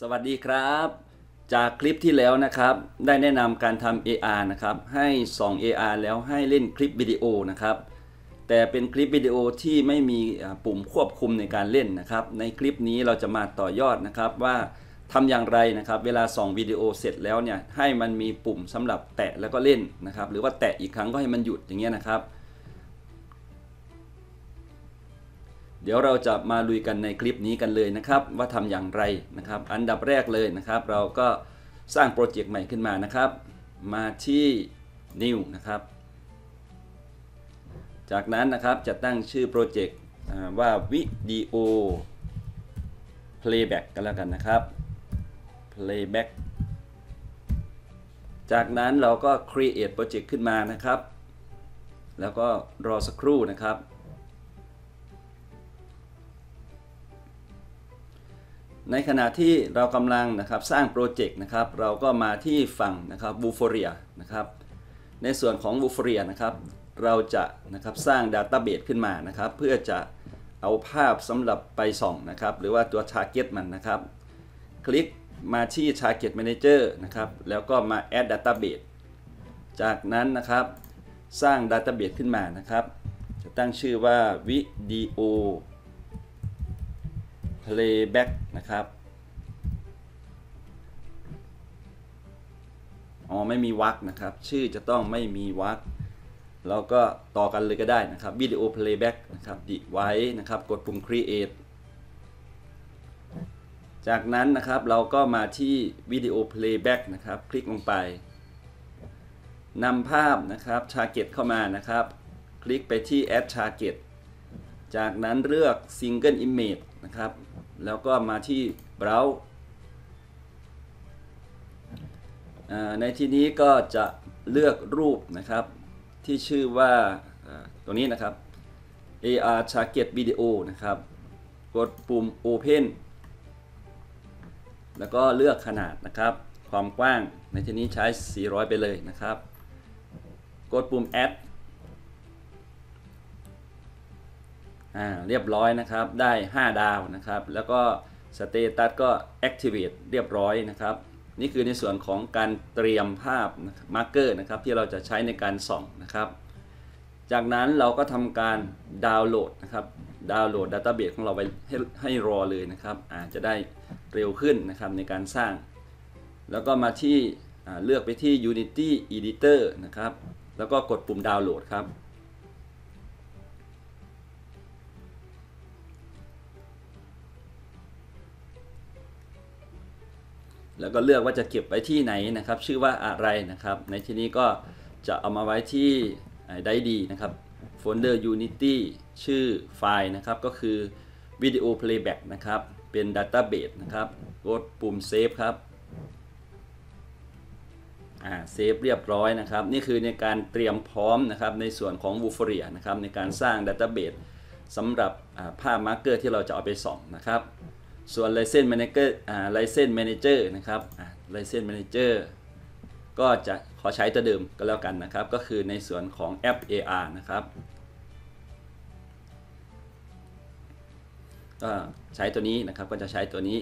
สวัสดีครับ จากคลิปที่แล้วนะครับ ได้แนะนำการทำ AR นะครับ ให้ส่อง AR แล้วให้เล่นคลิปวิดีโอนะครับ แต่เป็นคลิปวิดีโอที่ไม่มีปุ่มควบคุมในการเล่นนะครับ ในคลิปนี้เราจะมาต่อยอดนะครับว่าทำอย่างไรนะครับ เวลาส่องวิดีโอเสร็จแล้วเนี่ยให้มันมีปุ่มสำหรับแตะแล้วก็เล่นนะครับ หรือว่าแตะอีกครั้งก็ให้มันหยุดอย่างเงี้ยนะครับ เดี๋ยวเราจะมาลุยกันในคลิปนี้กันเลยนะครับ ว่าทำอย่างไรนะครับ อันดับแรกเลยนะครับ เราก็สร้างโปรเจกต์ใหม่ขึ้นมานะครับ มาที่ new นะครับ จากนั้นนะครับจะตั้งชื่อโปรเจกต์ว่าวิดีโอ playback กันแล้วกันนะครับ playback จากนั้นเราก็ create โปรเจกต์ขึ้นมานะครับ แล้วก็รอสักครู่นะครับ ในขณะที่เรากำลังนะครับสร้างโปรเจกต์นะครับเราก็มาที่ฝั่งนะครับบูฟเรียนะครับในส่วนของบูฟเรียนะครับเราจะนะครับสร้างดัต a b เบ e ขึ้นมานะครับ เพื่อจะเอาภาพสำหรับไปส่องนะครับ หรือว่าตัว Target มันนะครับ คลิกมาที่ Target Manager นะครับแล้วก็มา Add Database จากนั้นนะครับสร้าง Database ขึ้นมานะครับ จะตั้งชื่อว่าวิดีโอ playback นะครับอ๋อไม่มีวรรคนะครับ ชื่อจะต้องไม่มีวรรคเราก็ต่อกันเลยก็ได้นะครับวิดีโอ playback นะครับดิไว้นะครับ กดปุ่ม create จากนั้นนะครับเราก็มาที่วิดีโอ playback นะครับ คลิกลงไปนำภาพนะครับ target เข้ามานะครับ คลิกไปที่ add target จากนั้นเลือก single image นะครับ แล้วก็มาที่ browse ในที่นี้ก็จะเลือกรูปนะครับ ที่ชื่อว่าอ่าตัวนี้นะครับ AR Target Video นะครับ กดปุ่ม Open แล้วก็เลือกขนาดนะครับ ความกว้างในที่นี้ใช้ 400 ไปเลยนะครับ กดปุ่ม Add อ่าเรียบร้อยนะครับได้ 5 ดาวนะครับ แล้วก็ status ก็ activate เรียบร้อยนะครับ นี่คือในส่วนของการเตรียมภาพ marker นะครับที่เราจะใช้ในการส่องนะครับ จากนั้นเราก็ทำการดาวน์โหลดนะครับดาวน์โหลดดัตต้าเบสของเราไปให้ให้รอเลยนะครับอาจจะได้เร็วขึ้นนะครับในการสร้าง แล้วก็มาที่เลือกไปที่ Unity Editor นะครับ แล้วก็กดปุ่มดาวน์โหลดครับ แล้วก็เลือกว่าจะเก็บไว้ที่ไหนนะครับ ชื่อว่าอะไรนะครับ ในที่นี้ก็จะเอามาไว้ที่ไดรฟ์ D นะครับโฟลเดอร์ Unity ชื่อไฟล์นะครับก็คือ Video Playback นะครับ เป็น Database นะครับกดปุ่ม Save ครับอ่าเซฟเรียบร้อยนะครับ นี่คือในการเตรียมพร้อมนะครับในส่วนของ w o o f o r i a นะครับในการสร้าง Database สำหรับภาพ marker ที่เราจะเอาไปส่องนะครับ ส่วน License Manager อ่า License Manager นะครับอ่า License Manager ก็จะขอใช้ตัวเดิมก็แล้วกันนะครับ ก็คือในส่วนของแอป AR นะครับก็ใช้ตัวนี้นะครับก็จะใช้ตัวนี้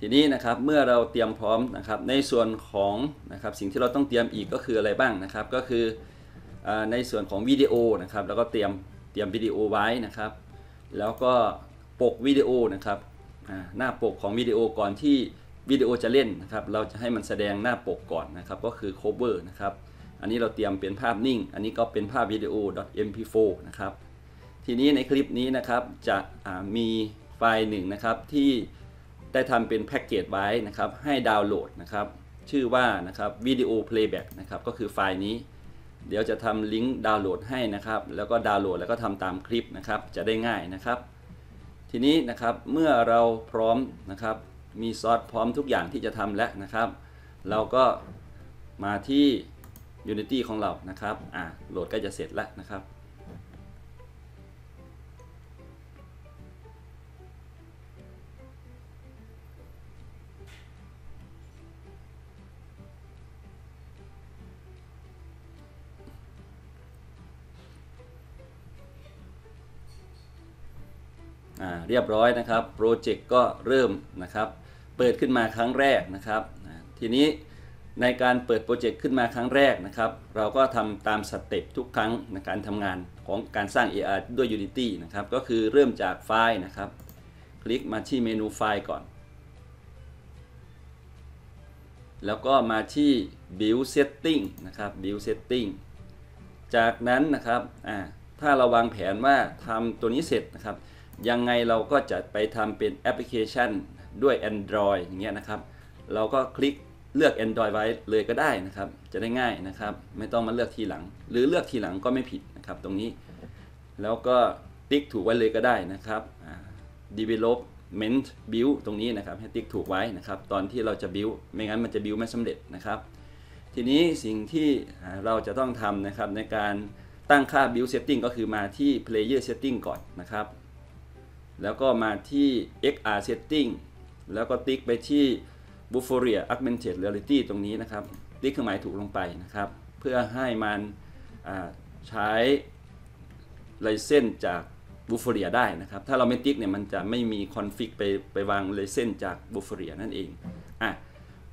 ทีนี้นะครับเมื่อเราเตรียมพร้อมนะครับ ในส่วนของนะครับสิ่งที่เราต้องเตรียมอีกก็คืออะไรบ้างนะครับ ก็คืออในส่วนของวิดีโอนะครับ แล้วก็เตรียมเตรียมวิดีโอไว้นะครับ แล้วก็ปกวิดีโอนะครับ หน้าปกของวิดีโอก่อนที่วิดีโอจะเล่นนะครับ เราจะให้มันแสดงหน้าปกก่อนนะครับ ก็คือ cover นะครับ อันนี้เราเตรียมเป็นภาพนิ่ง อันนี้ก็เป็นภาพวิดีโอ .mp4 นะครับ ทีนี้ในคลิปนี้นะครับจะมีไฟล์หนึ่งนะครับที่ได้ทำเป็นแพ็กเกจไว้นะครับ ให้ดาวน์โหลดนะครับ ชื่อว่านะครับวิดีโอ playback นะครับ ก็คือไฟล์นี้ เดี๋ยวจะทำลิงก์ดาวน์โหลดให้นะครับ แล้วก็ดาวน์โหลดแล้วก็ทำตามคลิปนะครับ จะได้ง่ายนะครับ ทีนี้นะครับเมื่อเราพร้อมนะครับมีซอสพร้อมทุกอย่างที่จะทำแล้วนะครับ เราก็มาที่ Unity ของเรานะครับอ่าโหลดก็จะเสร็จแล้วนะครับ เรียบร้อยนะครับโปรเจกต์ก็เริ่มนะครับเปิดขึ้นมาครั้งแรกนะครับทีนี้ในการเปิดโปรเจกต์ขึ้นมาครั้งแรกนะครับ เราก็ทำตามสเต็ปทุกครั้งในการทำงานของการสร้าง AR ด้วย Unity นะครับ ก็คือเริ่มจากไฟล์นะครับ คลิกมาที่เมนูไฟล์ก่อน แล้วก็มาที่ Build Setting นะครับ Build Setting จากนั้นนะครับถ้าเราวางแผนว่าทำตัวนี้เสร็จนะครับ ยังไงเราก็จะไปทำเป็นแอปพลิเคชันด้วย Android อย่างเงี้ยนะครับ เราก็คลิกเลือก Android ไว้เลยก็ได้นะครับ จะได้ง่ายนะครับ ไม่ต้องมาเลือกทีหลัง หรือเลือกทีหลังก็ไม่ผิดนะครับ ตรงนี้ แล้วก็ติ๊กถูกไว้เลยก็ได้นะครับ development build ตรงนี้นะครับให้ติ๊กถูกไว้นะครับ ตอนที่เราจะ build ไม่งั้นมันจะ build ไม่สำเร็จนะครับ ทีนี้สิ่งที่เราจะต้องทำนะครับในการตั้งค่า build setting ก็คือมาที่ player setting ก่อนนะครับ แล้วก็มาที่ XR setting แล้วก็ติ๊กไปที่ Buffering Augmented Reality ตรงนี้นะครับ ติ๊กเครื่องหมายถูกลงไปนะครับ เพื่อให้มันใช้ไลเซนจาก Buffering ได้นะครับ ถ้าเราไม่ติ๊กเนี่ยมันจะไม่มีคอนฟิกไปไปวางไลเซนจาก Buffering นั่นเองอะ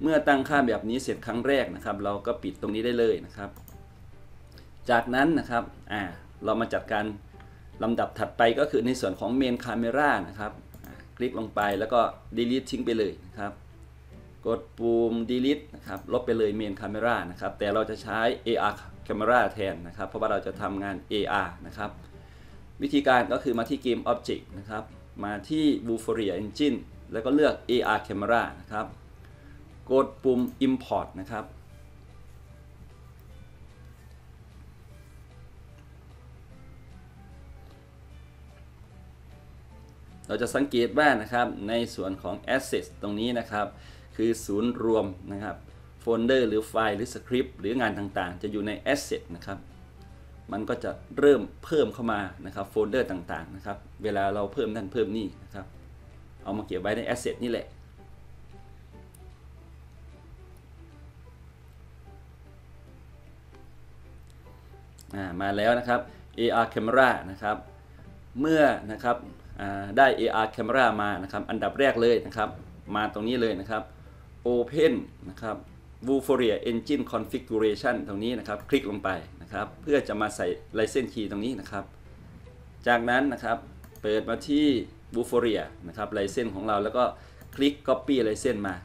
เมื่อตั้งค่าแบบนี้เสร็จครั้งแรกนะครับ เราก็ปิดตรงนี้ได้เลยนะครับ จากนั้นนะครับอ่าเรามาจัดการ ลำดับถัดไปก็คือในส่วนของเมนคาเมรานะครับ คลิกลงไปแล้วก็ delete ทิ้งไปเลยนะครับ กดปุ่ม delete นะครับ ลบไปเลยเมนคาเมรานะครับ แต่เราจะใช้ AR camera แทนนะครับ เพราะว่าเราจะทำงาน AR นะครับ วิธีการก็คือมาที่ Game Object นะครับ มาที่ Vuforia Engine แล้วก็เลือก AR camera นะครับ กดปุ่ม import นะครับ เราจะสังเกตว่านะครับในส่วนของ Assets ตรงนี้นะครับ คือศูนย์รวมนะครับโฟลเดอร์หรือไฟล์หรือสคริปต์หรืองานต่างๆ จะอยู่ใน Asset นะครับ มันก็จะเริ่มเพิ่มเข้ามานะครับโฟลเดอร์ต่างๆนะครับ เวลาเราเพิ่มนั่นเพิ่มนี่นะครับ เอามาเก็บไว้ใน Asset นี่แหละมาแล้วนะครับ AR camera นะครับ เมื่อนะครับ ได้ AR camera มานะครับ อันดับแรกเลยนะครับ มาตรงนี้เลยนะครับ Open นะครับ Vuforia Engine Configuration ตรงนี้นะครับ คลิกลงไปนะครับ เพื่อจะมาใส่ License Key ตรงนี้นะครับ จากนั้นนะครับ เปิดมาที่ Vuforia นะครับ License ของเราแล้วก็คลิก Copy License มา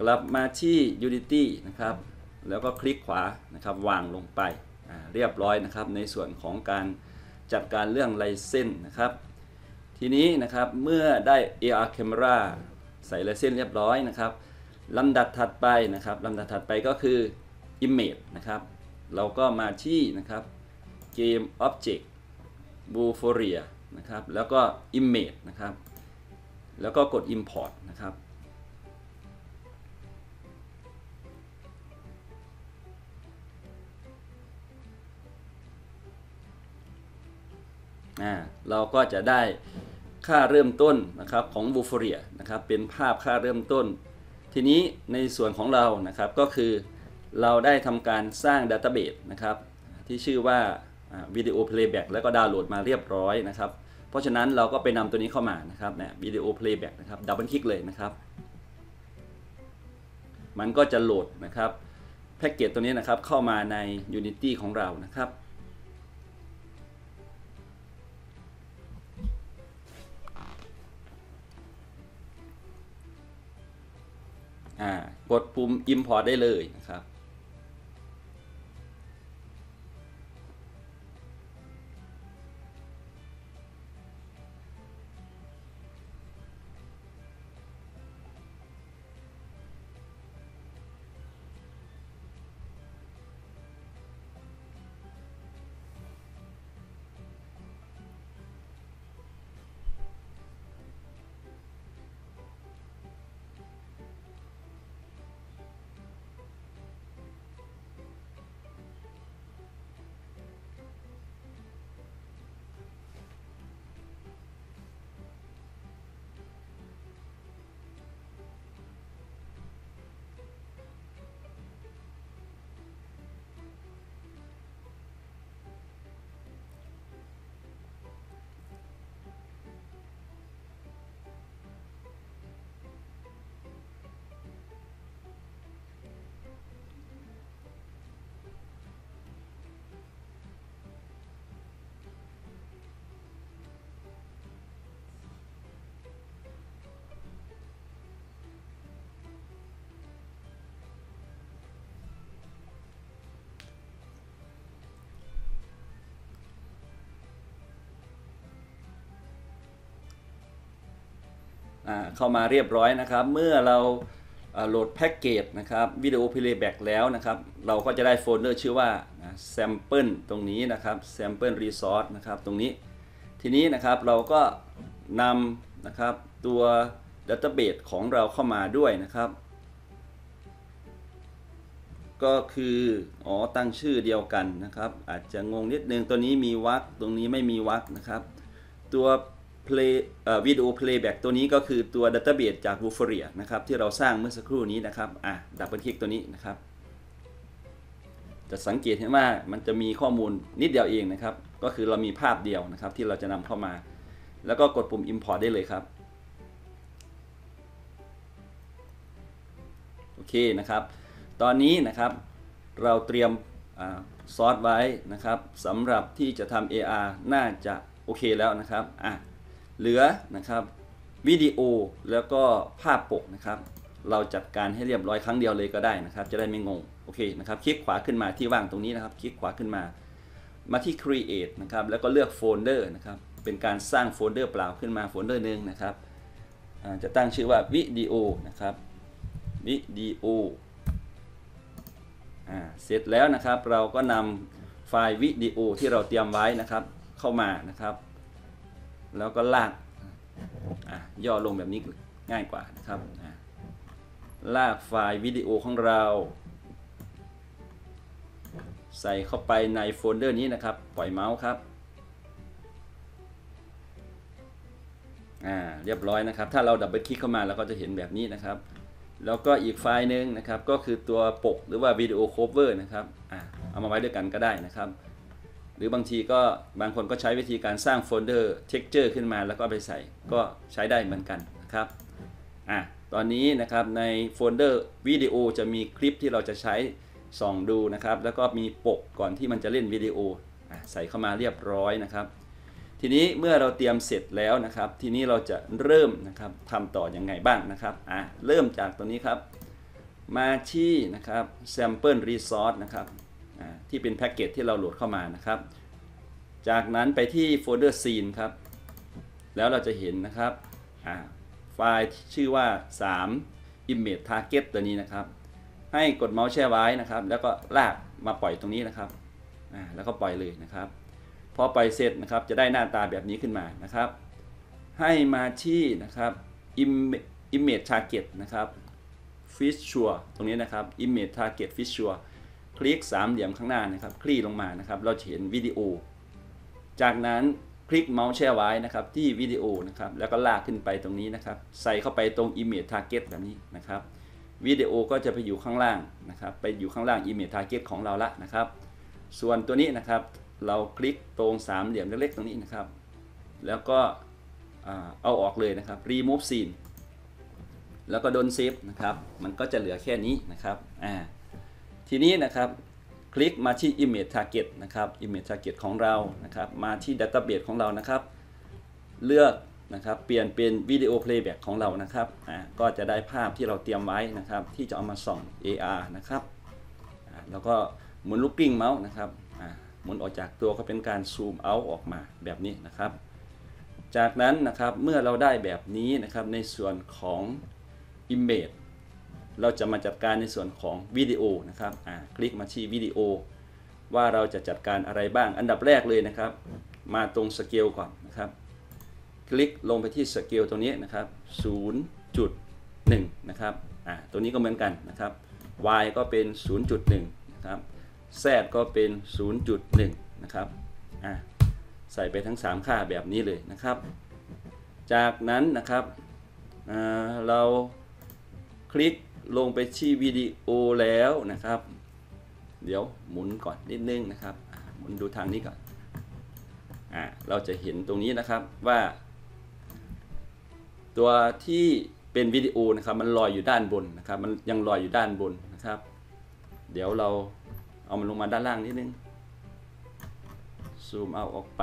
กลับมาที่ Unity นะครับ แล้วก็คลิกขวานะครับ วางลงไป เรียบร้อยนะครับ ในส่วนของการจัดการเรื่องไลเซนนะครับ ทีนี้นะครับเมื่อได้ AR camera ใส่ไลเซนเรียบร้อยนะครับลำดับถัดไปนะครับลำดับถัดไปก็คือ image นะครับ เราก็มาที่นะครับ game object Vuforia นะครับแล้วก็ image นะครับแล้วก็กด import นะครับอ่าเราก็จะได้ ค่าเริ่มต้นนะครับของ b u f o r i a นะครับเป็นภาพค่าเริ่มต้น ทีนี้ในส่วนของเรานะครับก็คือเราได้ทำการสร้าง database นะครับที่ชื่อว่า Video Playback แล้วก็ดาวน์โหลดมาเรียบร้อยนะครับ เพราะฉะนั้นเราก็ไปนำตัวนี้เข้ามานะครับเนี่ย Video Playback นะครับ double click เลยนะครับ มันก็จะโหลดนะครับแพ็กเกจตัวนี้นะครับเข้ามาใน Unity ของเรานะครับ อ่ากดปุ่ม Import ได้เลยนะครับ เข้ามาเรียบร้อยนะครับ เมื่อเราโหลดแพ็กเกจนะครับวิดีโอ playback แล้วนะครับ เราก็จะได้โฟลเดอร์ชื่อว่า sample ตรงนี้นะครับ sample resource นะครับตรงนี้ ทีนี้นะครับเราก็นำนะครับตัว database ของเราเข้ามาด้วยนะครับ ก็คืออ๋อตั้งชื่อเดียวกันนะครับ อาจจะงงนิดนึงตัวนี้มีวรรคตรงนี้ไม่มีวรรคนะครับ ตัว play วิดีโอ playback ตัวนี้ก็คือตัว database จาก w o o f e r i a นะครับที่เราสร้างเมื่อสักครู่นี้นะครับอะดับเบิลคลิกตัวนี้นะครับ จะสังเกตเห็นว่ามันจะมีข้อมูลนิดเดียวเองนะครับ ก็คือเรามีภาพเดียวนะครับ ที่เราจะนำเข้ามา แล้วก็กดปุ่ม import ได้เลยครับโอเคนะครับ ตอนนี้นะครับเราเตรียมซอสไว้นะครับสำหรับที่จะทำ AR น่าจะโอเคแล้วนะครับอะ เหลือนะครับวิดีโอแล้วก็ภาพปกนะครับ เราจัดการให้เรียบร้อยครั้งเดียวเลยก็ได้นะครับ จะได้ไม่งงโอเคนะครับคลิกขวาขึ้นมาที่ว่างตรงนี้นะครับ คลิกขวาขึ้นมา มาที่ create นะครับแล้วก็เลือกโฟลเดอร์นะครับเป็นการสร้างโฟลเดอร์เปล่าขึ้นมาโฟลเดอร์หนึ่งนะครับจะตั้งชื่อว่าวิดีโอนะครับวิดีโอเสร็จแล้วนะครับเราก็นำไฟล์วิดีโอที่เราเตรียมไว้นะครับเข้ามานะครับ แล้วก็ลากย่อลงแบบนี้ง่ายกว่านะครับ ลากไฟล์วิดีโอของเรา ใส่เข้าไปในโฟลเดอร์นี้นะครับ ปล่อยเมาส์ครับอ่าเรียบร้อยนะครับ ถ้าเรา double click เข้ามาเราก็จะเห็นแบบนี้นะครับ แล้วก็อีกไฟล์หนึ่งนะครับ ก็คือตัวปกหรือว่า video cover นะครับอ่าเอามาไว้ด้วยกันก็ได้นะครับ หรือบางทีก็บางคนก็ใช้วิธีการสร้างโฟลเดอร์ texture ขึ้นมาแล้วก็ไปใส่ก็ใช้ได้เหมือนกันนะครับอะตอนนี้นะครับในโฟลเดอร์วิดีโอจะมีคลิปที่เราจะใช้ส่องดูนะครับ แล้วก็มีปกก่อนที่มันจะเล่นวิดีโออใส่เข้ามาเรียบร้อยนะครับ ทีนี้เมื่อเราเตรียมเสร็จแล้วนะครับ ทีนี้เราจะเริ่มนะครับทำต่ออยังไงบ้างนะครับอะเริ่มจากตัวนี้ครับ มาที่นะครับ sample resource นะครับ ที่เป็นแพ็กเกจที่เราโหลดเข้ามานะครับ จากนั้นไปที่โฟลเดอร์ scene ครับ แล้วเราจะเห็นนะครับไฟล์ที่ชื่อว่า 3 image target ตัวนี้นะครับ ให้กดเมาส์แช่ไว้นะครับ แล้วก็ลากมาปล่อยตรงนี้นะครับแล้วก็ปล่อยเลยนะครับ พอปล่อยเสร็จนะครับจะได้หน้าตาแบบนี้ขึ้นมานะครับ ให้มาที่นะครับ Im- image target นะครับ feature ตรงนี้นะครับ image target feature คลิกสามเหลี่ยมข้างหน้านะครับ คลี่ลงมานะครับ เราจะเห็นวิดีโอ จากนั้นคลิกเมาส์แช่ไว้นะครับ ที่วิดีโอนะครับ แล้วก็ลากขึ้นไปตรงนี้นะครับ ใส่เข้าไปตรง image target แบบนี้นะครับ วิดีโอก็จะไปอยู่ข้างล่างนะครับ ไปอยู่ข้างล่าง image target ของเราละนะครับ ส่วนตัวนี้นะครับ เราคลิกตรงสามเหลี่ยมเล็กๆตรงนี้นะครับ แล้วก็เอาออกเลยนะครับ remove scene แล้วก็โดนเซฟนะครับ มันก็จะเหลือแค่นี้นะครับ อ่า ทีนี้นะครับคลิกมาที่ image target นะครับ image target ของเรานะครับ มาที่ database ของเรานะครับ เลือกนะครับ เปลี่ยนเป็นวิดีโอ playback ของเรานะครับอ่าก็จะได้ภาพที่เราเตรียมไว้นะครับ ที่จะเอามาส่อง AR นะครับอ่าแล้วก็หมุนลูกกิ้งเมาส์นะครับอ่าหมุนออกจากตัวก็เป็นการซูมเอาออกมาแบบนี้นะครับ จากนั้นนะครับเมื่อเราได้แบบนี้นะครับในส่วนของ image เราจะมาจัดการในส่วนของวิดีโอนะครับอ่าคลิกมาที่วิดีโอ ว่าเราจะจัดการอะไรบ้างอันดับแรกเลยนะครับ มาตรงสเกลก่อนนะครับ คลิกลงไปที่สเกลตรงนี้นะครับ 0.1 นะครับอ่าตัวนี้ก็เหมือนกันนะครับ y ก็เป็น 0.1 นะครับ z ก็เป็น 0.1 นะครับอ่าใส่ไปทั้ง 3 ค่าแบบนี้เลยนะครับ จากนั้นนะครับเราคลิก ลงไปที่วิดีโอแล้วนะครับ เดี๋ยวหมุนก่อนนิดนึงนะครับหมุนดูทางนี้ก่อนอ่าเราจะเห็นตรงนี้นะครับว่า ตัวที่เป็นวิดีโอนะครับมันลอยอยู่ด้านบนนะครับ มันยังลอยอยู่ด้านบนนะครับ เดี๋ยวเราเอามันลงมาด้านล่างนิดนึงซูมเอาออกไป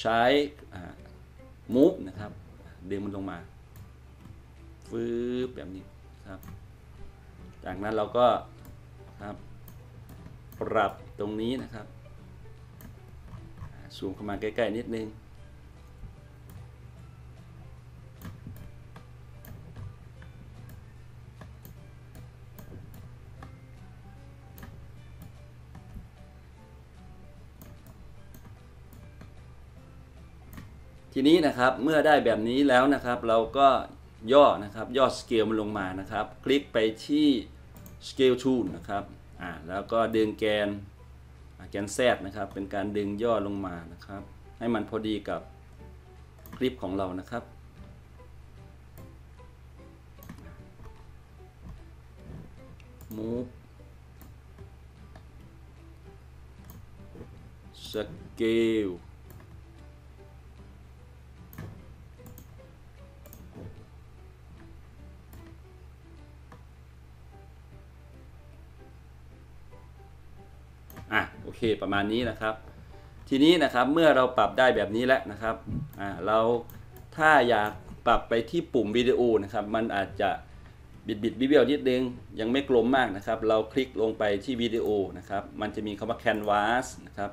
ใช้มูฟนะครับดึงมันลงมาฟืบแบบนี้ ครับ จากนั้นเราก็ครับปรับตรงนี้นะครับสูงเข้ามาใกล้ๆนิดนึงทีนี้นะครับเมื่อได้แบบนี้แล้วนะครับ เราก็ ย่อนะครับย่อสเกลมันลงมานะครับ คลิกไปที่ scale tool นะครับอ่าแล้วก็ดึงแกนอ่าแกนนะครับ เป็นการดึงย่อลงมานะครับ ให้มันพอดีกับคลิปของเรานะครับ move scale เคประมาณนี้นะครับ ทีนี้นะครับเมื่อเราปรับได้แบบนี้แล้วนะครับอ่าเราถ้าอยากปรับไปที่ปุ่มวิดีโอนะครับ มันอาจจะบิดบิดวิเวียวนิดนึงยังไม่กลมมากนะครับ เราคลิกลงไปที่วิดีโอนะครับ มันจะมีคำว่า canvas นะครับ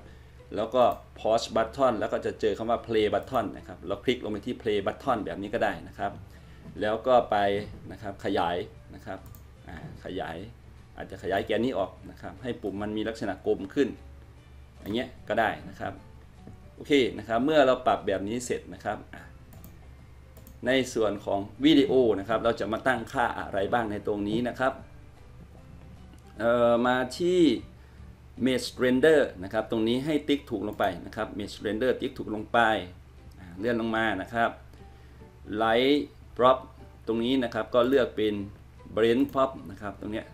แล้วก็ pause button แล้วก็จะเจอคำว่า play button นะครับ เราคลิกลงไปที่ play button แบบนี้ก็ได้นะครับ แล้วก็ไปนะครับขยายนะครับขยายอาจจะขยายแกนนี้ออกนะครับ ให้ปุ่มมันมีลักษณะกลมขึ้น อย่างเงี้ยก็ได้นะครับโอเคนะครับเมื่อเราปรับแบบนี้เสร็จนะครับ ในส่วนของวิดีโอนะครับ เราจะมาตั้งค่าอะไรบ้างในตรงนี้นะครับเอ่อมาที่ Mesh Render นะครับตรงนี้ให้ติ๊กถูกลงไปนะครับ Mesh Render ติ๊กถูกลงไปเลื่อนลงมานะครับ Light Probe ตรงนี้นะครับก็เลือกเป็น Blend Probe นะครับตรงเนี้ย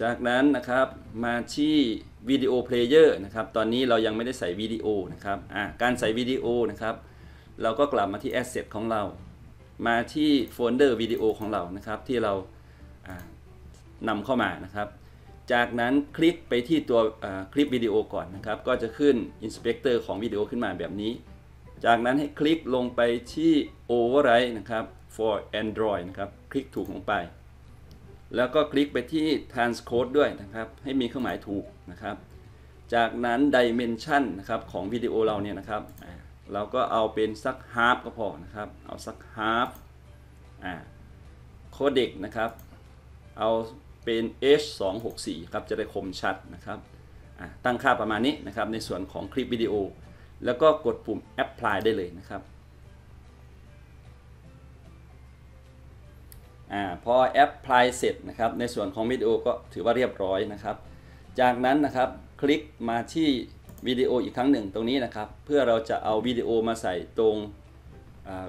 จากนั้นนะครับมาที่ Video Player นะครับตอนนี้เรายังไม่ได้ใส่วิดีโอนะครับอ่าการใส่วิดีโอนะครับเราก็กลับมาที่ Asset ของเรา มาที่โฟลเดอร์วิดีโอของเรานะครับที่เราอ่านำเข้ามานะครับ จากนั้นคลิกไปที่ตัวคลิปวิดีโอก่อนนะครับ ก็จะขึ้น Inspector ของวิดีโอขึ้นมาแบบนี้ จากนั้นให้คลิกลงไปที่ Override นะครับ for Android นะครับ คลิกถูกลงไป แล้วก็คลิกไปที่ transcode ด้วยนะครับ ให้มีเครื่องหมายถูกนะครับ จากนั้น dimension นะครับของวิดีโอเราเนี่ยนะครับ เราก็เอาเป็นสัก half ก็พอนะครับ เอาสัก half อ่า codec นะครับ เอาเป็น h 2 6 4 ครับ จะได้คมชัดนะครับ ตั้งค่าประมาณนี้นะครับในส่วนของคลิปวิดีโอ แล้วก็กดปุ่ม apply ได้เลยนะครับ อ่าพอแอปพลายเสร็จนะครับในส่วนของวิดีโอก็ถือว่าเรียบร้อยนะครับ จากนั้นนะครับคลิกมาที่วิดีโออีกครั้งหนึ่งตรงนี้นะครับ เพื่อเราจะเอาวิดีโอมาใส่ตรง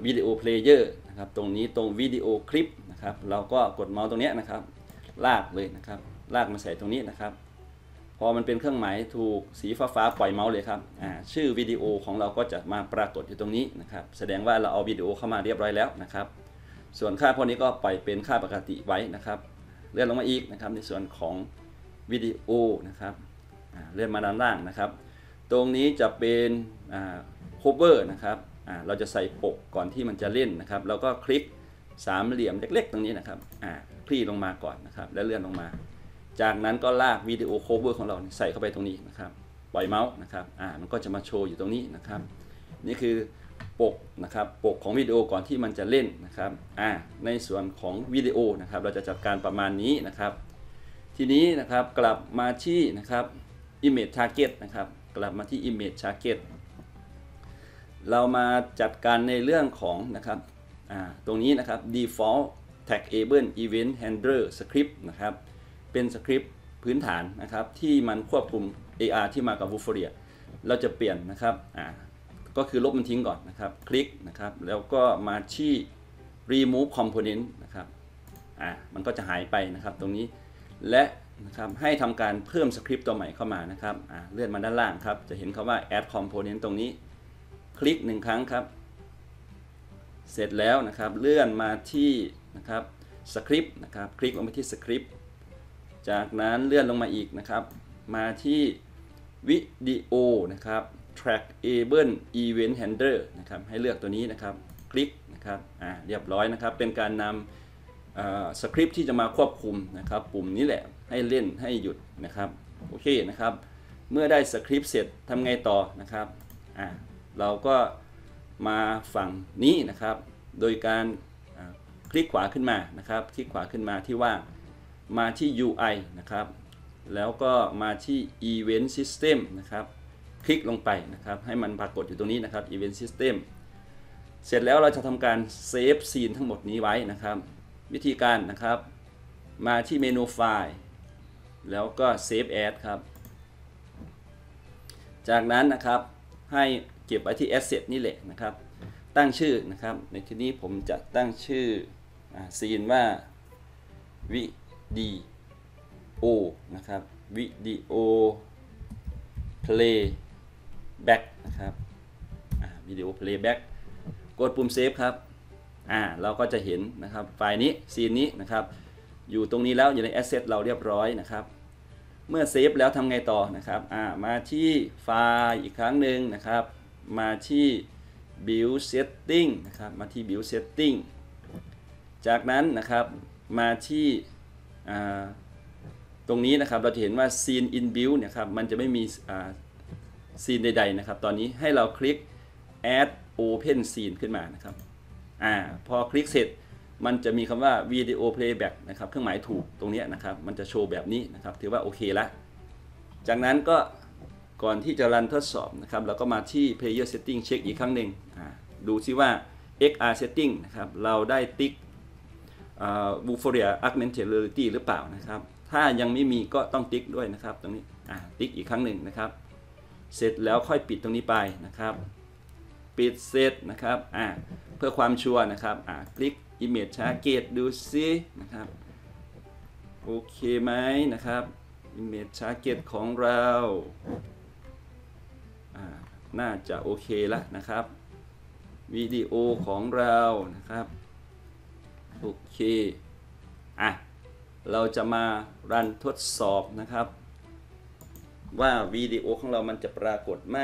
Video Player นะครับตรงนี้ตรง Video Clip นะครับเราก็กดเมาส์ตรงนี้นะครับ ลากเลยนะครับ ลากมาใส่ตรงนี้นะครับ พอมันเป็นเครื่องหมายถูกสีฟ้าฟ้าๆปล่อยเมาส์เลยครับชื่อวิดีโอของเราก็จะมาปรากฏอยู่ตรงนี้นะครับ แสดงว่าเราเอาวิดีโอเข้ามาเรียบร้อยแล้วนะครับ ส่วนค่าพวกนี้ก็ปล่อยเป็นค่าปกติไว้นะครับ เลื่อนลงมาอีกนะครับ ในส่วนของวิดีโอนะครับเลื่อนมาด้านล่างนะครับ ตรงนี้จะเป็นอ่า cover นะครับเราจะใส่ปกก่อนที่มันจะเล่นนะครับเราก็คลิกสามเหลี่ยมเล็กๆ ตรงนี้นะครับคลี่ลงมาก่อนนะครับ แล้วเลื่อนลงมา จากนั้นก็ลากวิดีโอ cover ของเราใส่เข้าไปตรงนี้นะครับ ปล่อยเมาส์นะครับมันก็จะมาโชว์อยู่ตรงนี้นะครับ นี่คือ ปกนะครับปกของวิดีโอก่อนที่มันจะเล่นนะครับอ่าในส่วนของวิดีโอนะครับเราจะจัดการประมาณนี้นะครับ ทีนี้นะครับกลับมาที่นะครับ image target นะครับกลับมาที่ image target เรามาจัดการในเรื่องของนะครับอ่าตรงนี้นะครับ default tagable event handler script นะครับ เป็นสคริปต์พื้นฐานนะครับที่มันควบคุม AR ที่มากับ w o o f o r i a เราจะเปลี่ยนนะครับอ่า ก็คือลบมันทิ้งก่อนนะครับ คลิกนะครับ แล้วก็มาที่ remove component นะครับอ่ามันก็จะหายไปนะครับตรงนี้และนะครับให้ทำการเพิ่มสคริปต์ตัวใหม่เข้ามานะครับอ่าเลื่อนมาด้านล่างครับ จะเห็นคำว่า add component ตรงนี้ คลิกหนึ่งครั้งครับ เสร็จแล้วนะครับ เลื่อนมาที่นะครับสคริปต์นะครับ คลิกลงไปที่สคริปต์จากนั้นเลื่อนลงมาอีกนะครับ มาที่วิดีโอนะครับ trackable event handler นะครับให้เลือกตัวนี้นะครับ คลิกนะครับอ่าเรียบร้อยนะครับ เป็นการนำสคริปต์ที่จะมาควบคุมนะครับ ปุ่มนี้แหละให้เล่นให้หยุดนะครับ โอเคนะครับ เมื่อได้สคริปต์เสร็จทำไงต่อนะครับอ่าเราก็มาฝั่งนี้นะครับ โดยการคลิกขวาขึ้นมานะครับ คลิกขวาขึ้นมาที่ว่างมาที่ UI นะครับ แล้วก็มาที่ Event System นะครับ คลิกลงไปนะครับให้มันปรากฏอยู่ตรงนี้นะครับ Event System เสร็จแล้วเราจะทำการเซฟ scene ทั้งหมดนี้ไว้นะครับ วิธีการนะครับมาที่เมนูไฟล์ แล้วก็ Save As ครับ จากนั้นนะครับให้เก็บไว้ที่ Asset นี่แหละนะครับ ตั้งชื่อนะครับ ในที่นี้ผมจะตั้งชื่อscene ว่าวิดีโอนะครับวิดีโอ playback นะครับวิดีโอ playback กดปุ่ม Save ครับอ่าเราก็จะเห็นนะครับไฟล์นี้ scene นี้นะครับ อยู่ตรงนี้แล้วอยู่ใน Asset เราเรียบร้อยนะครับ เมื่อ save แล้วทำไงต่อนะครับอ่ามาที่ไฟล์อีกครั้งหนึ่งนะครับ มาที่ build setting นะครับ มาที่ build setting จากนั้นนะครับมาที่อ่าตรงนี้นะครับเราจะเห็นว่า scene in build นะครับมันจะไม่มีอ่า ซีนใดๆนะครับ ตอนนี้ให้เราคลิก add open scene ขึ้นมานะครับอ่าพอคลิกเสร็จมันจะมีคำว่า video playback นะครับ เครื่องหมายถูกตรงนี้นะครับ มันจะโชว์แบบนี้นะครับ ถือว่าโอเคละ จากนั้นก็ก่อนที่จะรันทดสอบนะครับ เราก็มาที่ player setting เช็คอีกครั้งหนึ่งดูซิว่า XR setting นะครับ เราได้ติ๊ก w o o f o r i a augmented reality หรือเปล่านะครับ ถ้ายังไม่มีก็ต้องติ๊กด้วยนะครับ ตรงนี้ติ๊กอีกครั้งหนึ่งนะครับ เสร็จแล้วค่อยปิดตรงนี้ไปนะครับ ปิดเสร็จนะครับเพื่อความชัวร์นะครับคลิก Image Target ดูซินะครับโอเคไหมนะครับ Image Target ของเราน่าจะโอเคแล้วนะครับวิดีโอของเรานะครับโอเคอะเราจะมารันทดสอบนะครับ ว่าวิดีโอของเรามันจะปรากฏไหม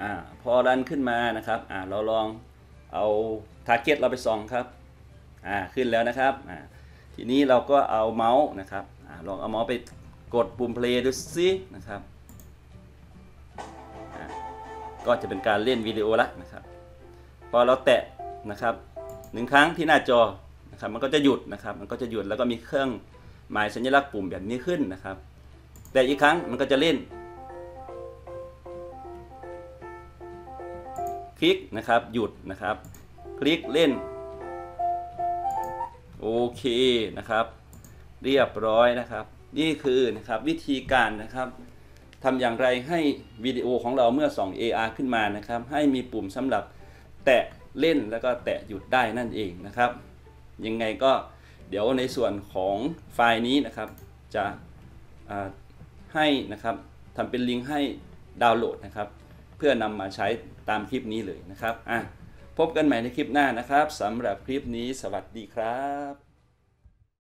อ่าพอรันขึ้นมานะครับอ่าเราลองเอาทาร์เก็ตเราไปส่องครับอ่าขึ้นแล้วนะครับอ่าทีนี้เราก็เอาเมาส์นะครับอ่าลองเอาเมาส์ไปกดปุ่ม play ดูสินะครับอ่าก็จะเป็นการเล่นวิดีโอละนะครับ พอเราแตะนะครับ หนึ่งครั้งที่หน้าจอนะครับมันก็จะหยุดนะครับมันก็จะหยุดแล้วก็มีเครื่องหมายสัญลักษณ์ปุ่มแบบนี้ขึ้นนะครับ แต่อีกครั้งมันก็จะเล่น คลิกนะครับหยุดนะครับ คลิกเล่นโอเคนะครับ เรียบร้อยนะครับ นี่คือนะครับวิธีการนะครับทำอย่างไรให้วิดีโอของเราเมื่อส่อง AR ขึ้นมานะครับ ให้มีปุ่มสำหรับแตะ เล่นแล้วก็แตะหยุดได้นั่นเองนะครับ ยังไงก็เดี๋ยวในส่วนของไฟล์นี้นะครับ จะให้นะครับทำเป็นลิงก์ให้ดาวน์โหลดนะครับ เพื่อนำมาใช้ตามคลิปนี้เลยนะครับอะพบกันใหม่ในคลิปหน้านะครับสำหรับคลิปนี้สวัสดีครับ